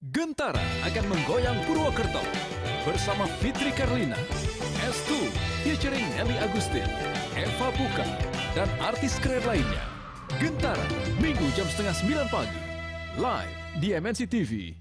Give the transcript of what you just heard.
Gentara akan menggoyang Purwokerto bersama Fitri Karlina, S2 featuring Nelly Agustin, Eva Puka, dan artis keren lainnya. Gentara, Minggu jam setengah sembilan pagi, live di MNC TV.